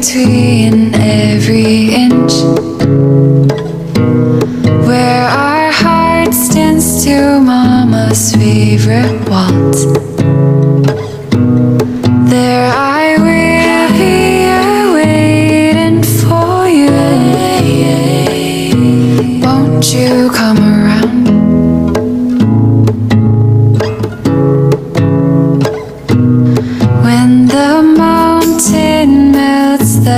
Between every inch. Where our hearts dance to Mama's favorite waltz.